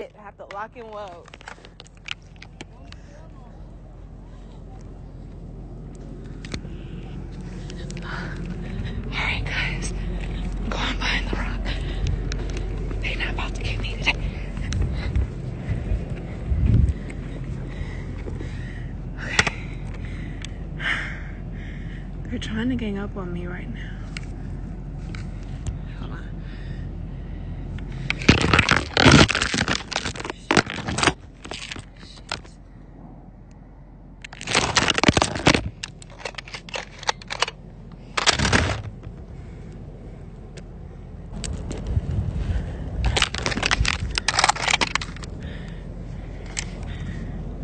shit. I have to lock and load. Alright guys. I'm behind the rock. They're not about to get me today. Okay. They're trying to gang up on me right now. Hold on.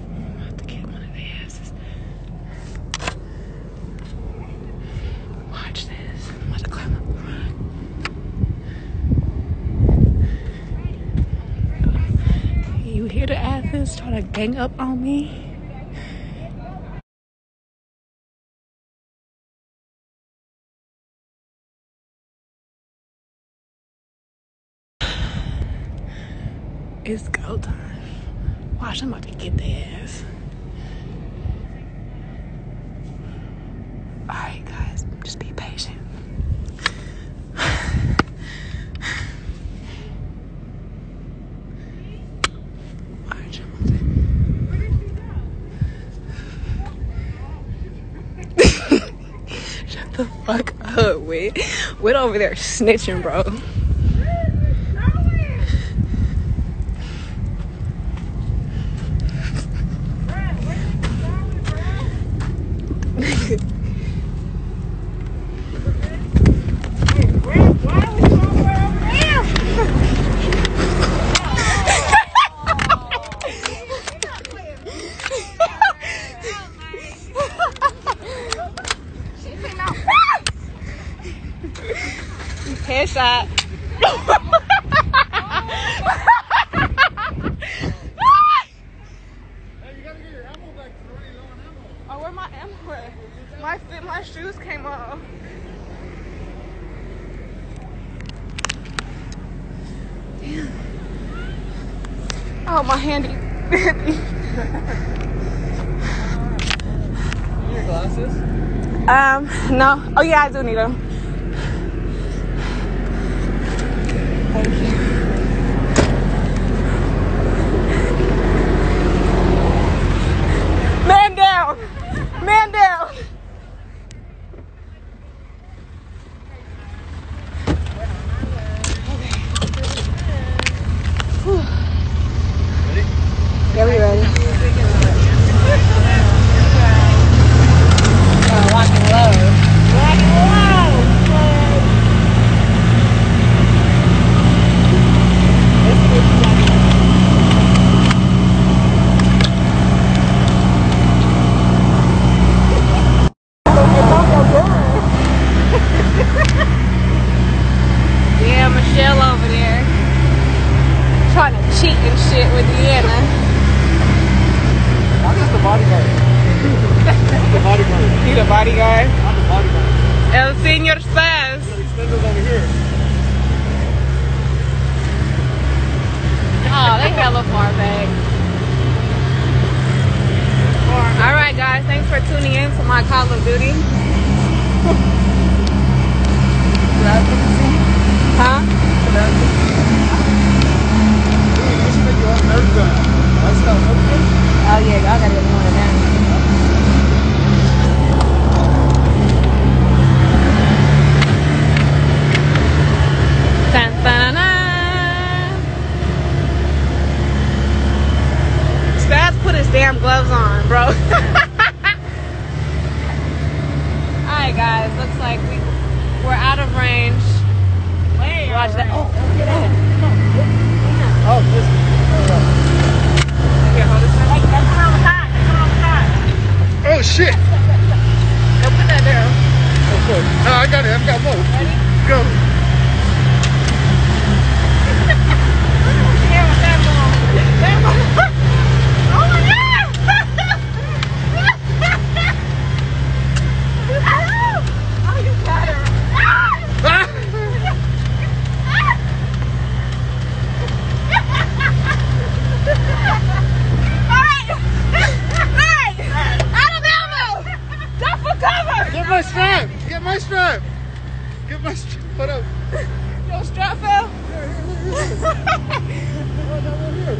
I'm about to get one of their asses. Watch this. I'm about to climb up the rock. You hear asses trying to gang up on me? It's go time. Watch, I'm about to get their ass. Alright, guys, just be patient. Watch, I'm about to- Shut the fuck up, wait. Wait over there snitching, bro. Headshot. Oh, where my ammo at? My fit, my shoes came off. Damn. Oh, my handy. Your glasses? um, no. Oh yeah, I do need them. Thank you. Man down! Man down! Ready? Yeah, we ready. Lock and load. Yeah, Michelle over there trying to cheat and shit with Deanna. I'm just the bodyguard. I'm the bodyguard. You the bodyguard? I'm the bodyguard. El Senor says. The extenders over here. Oh, they hella far back. All right, guys. Thanks for tuning in to my Call of Duty. Huh? This should make you up Nerf gun. That's not okay. Oh yeah, y'all gotta get one of them. Dun, dun, dun, dun. Spaz put his damn gloves on, bro. Alright guys, looks like we, we're out of range. Watch that. Oh, get out. Oh, oh, this. Here, hold this one. Oh, shit. Go put that down. Okay. Oh, no, I got it. I've got both. Ready? Go. cover. Get my strap. Get my strap. Get my strap. Hold up. Your strap fell? Here, here, here. here.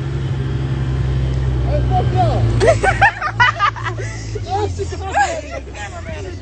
I fucked up. oh, she got me. Your cameraman is.